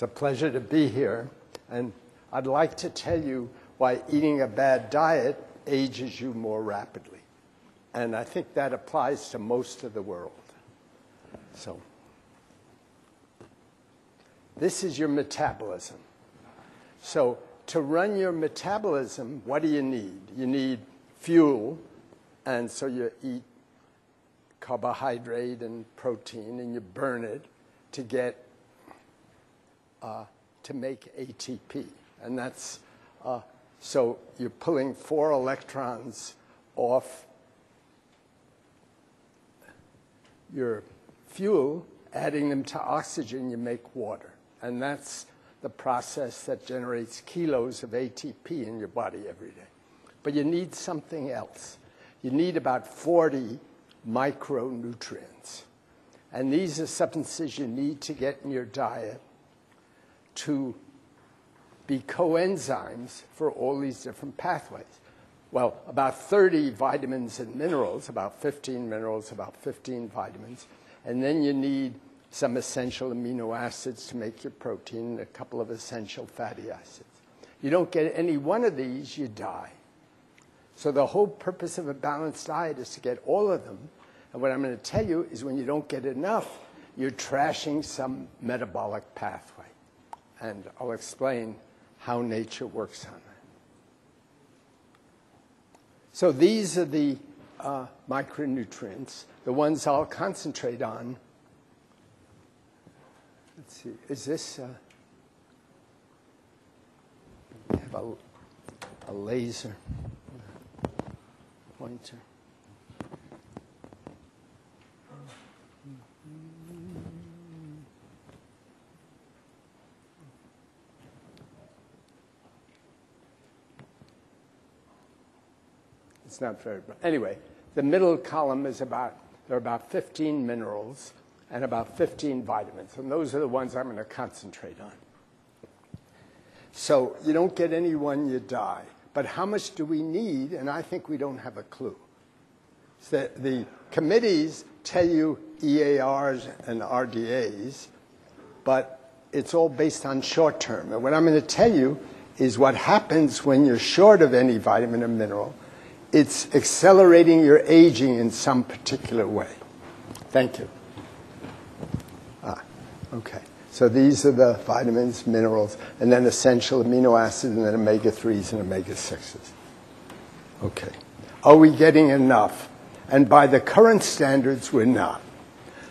It's a pleasure to be here, and I'd like to tell you why eating a bad diet ages you more rapidly. And I think that applies to most of the world. So, this is your metabolism. So, to run your metabolism, what do you need? You need fuel, and so you eat carbohydrate and protein, and you burn it to get to make ATP. And that's uh, so you're pulling four electrons off your fuel, adding them to oxygen, you make water. And that's the process that generates kilos of ATP in your body every day. But you need something else. You need about 40 micronutrients. And these are substances you need to get in your diet to be coenzymes for all these different pathways. Well, about 30 vitamins and minerals, about 15 minerals, about 15 vitamins. And then you need some essential amino acids to make your protein, a couple of essential fatty acids. You don't get any one of these, you die. So the whole purpose of a balanced diet is to get all of them. And what I'm going to tell you is when you don't get enough, you're trashing some metabolic pathway and I'll explain how nature works on that. So these are the uh, micronutrients, the ones I'll concentrate on. Let's see, is this, uh, have a, a laser pointer. It's not very, anyway, the middle column is about, there are about 15 minerals and about 15 vitamins. And those are the ones I'm going to concentrate on. So you don't get any one, you die. But how much do we need? And I think we don't have a clue. So the committees tell you EARs and RDAs, but it's all based on short term. And what I'm going to tell you is what happens when you're short of any vitamin or mineral it's accelerating your aging in some particular way. Thank you. Ah, okay. So these are the vitamins, minerals, and then essential amino acids, and then omega 3s and omega 6s. Okay. Are we getting enough? And by the current standards, we're not.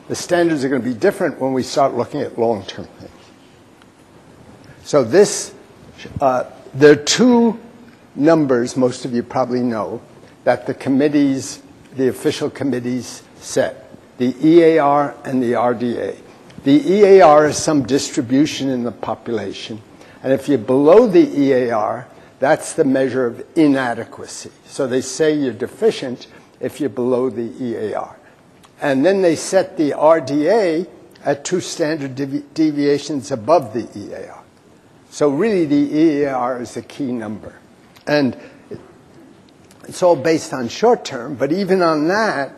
The standards are going to be different when we start looking at long term things. So, this, uh, there are two numbers most of you probably know that the committees, the official committees set the EAR and the RDA. The EAR is some distribution in the population. And if you're below the EAR, that's the measure of inadequacy. So they say you're deficient if you're below the EAR. And then they set the RDA at two standard devi deviations above the EAR. So really the EAR is the key number. And it's all based on short term, but even on that,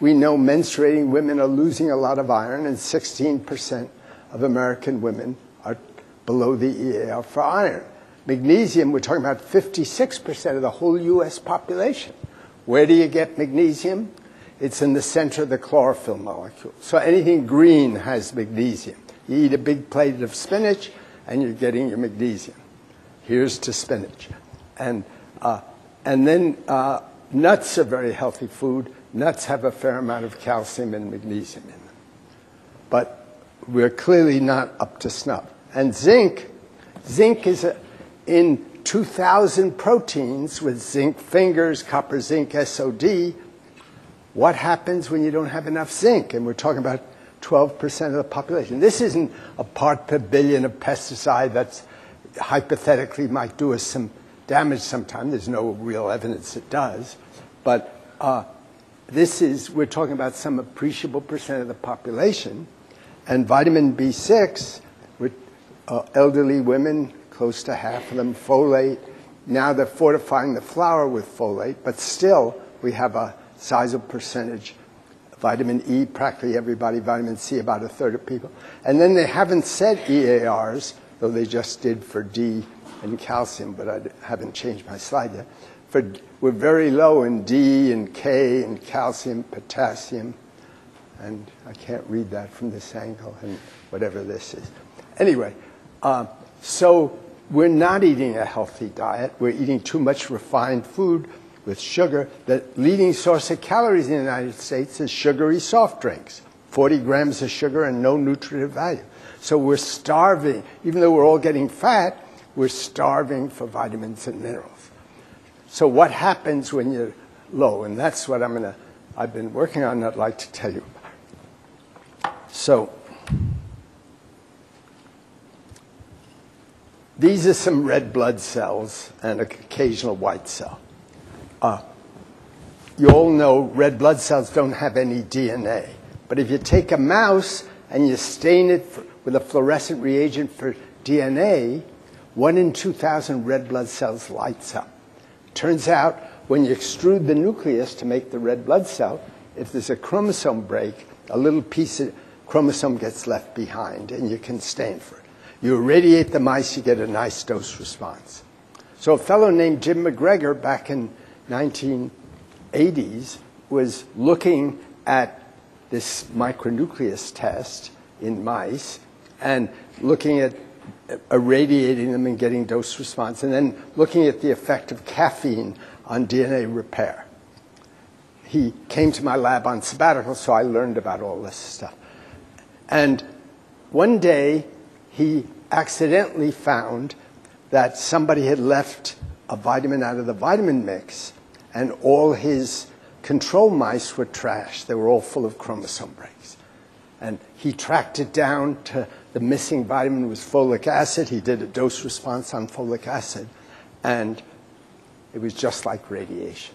we know menstruating women are losing a lot of iron, and 16% of American women are below the EAR for iron. Magnesium, we're talking about 56% of the whole US population. Where do you get magnesium? It's in the center of the chlorophyll molecule. So anything green has magnesium. You eat a big plate of spinach, and you're getting your magnesium. Here's to spinach. And uh, and then uh, nuts are very healthy food. Nuts have a fair amount of calcium and magnesium in them. But we're clearly not up to snuff. And zinc, zinc is a, in 2,000 proteins with zinc fingers, copper, zinc, SOD. What happens when you don't have enough zinc? And we're talking about 12% of the population. This isn't a part per billion of pesticide that's hypothetically might do us some damage sometimes. There's no real evidence it does. But uh, this is, we're talking about some appreciable percent of the population. And vitamin B6, with uh, elderly women, close to half of them, folate. Now they're fortifying the flour with folate, but still we have a sizable percentage vitamin E, practically everybody, vitamin C, about a third of people. And then they haven't said EARs, though they just did for D and calcium, but I haven't changed my slide yet. For, we're very low in D and K and calcium, potassium, and I can't read that from this angle and whatever this is. Anyway, uh, so we're not eating a healthy diet. We're eating too much refined food with sugar. The leading source of calories in the United States is sugary soft drinks, 40 grams of sugar and no nutritive value. So we're starving. Even though we're all getting fat, we're starving for vitamins and minerals. So what happens when you're low? And that's what I'm to, I've been working on, I'd like to tell you about. So these are some red blood cells and an occasional white cell. Uh, you all know red blood cells don't have any DNA. But if you take a mouse and you stain it for, with a fluorescent reagent for DNA, one in 2,000 red blood cells lights up. Turns out when you extrude the nucleus to make the red blood cell, if there's a chromosome break, a little piece of chromosome gets left behind and you can stain for it. You irradiate the mice, you get a nice dose response. So a fellow named Jim MacGregor back in 1980s was looking at this micronucleus test in mice and looking at irradiating them and getting dose response, and then looking at the effect of caffeine on DNA repair. He came to my lab on sabbatical, so I learned about all this stuff. And one day, he accidentally found that somebody had left a vitamin out of the vitamin mix, and all his control mice were trash. They were all full of chromosome breaks. And he tracked it down to the missing vitamin was folic acid. He did a dose response on folic acid, and it was just like radiation.